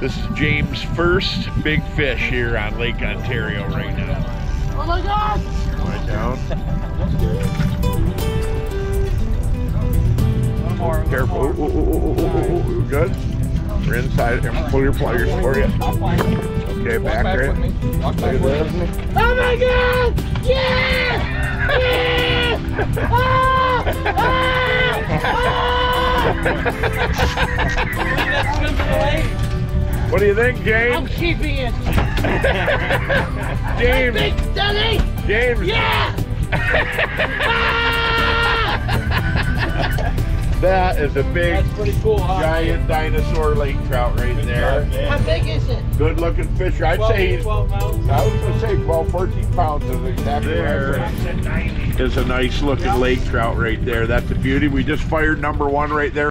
This is James' first big fish here on Lake Ontario right now. Oh my God! Right down. One more. one Careful. more. Ooh, ooh, ooh, ooh, ooh, ooh, ooh. Good. We're inside. Here, pull your pliers for you. I'll find it. Okay, back back right. Walk Look back at with me. this. Oh my God! Yeah! Yeah! ah! Ah! Ah! What do you think, James? I'm keeping it. James. Big Daddy! James. Yeah! That is a big, That's pretty cool, huh? giant dinosaur lake trout right there. How big is it? Good looking fisher. I'd 12, say he's 12 pounds. I was gonna say 12, 14 pounds is exactly there. Is a nice looking lake trout right there. That's a beauty. We just fired number one right there.